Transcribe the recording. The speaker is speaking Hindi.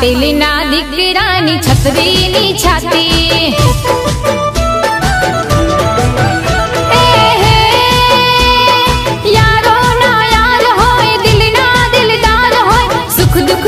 पेली ना दिकरानी छतरी नी छाती यार दिल ना दिलदार सुख दुख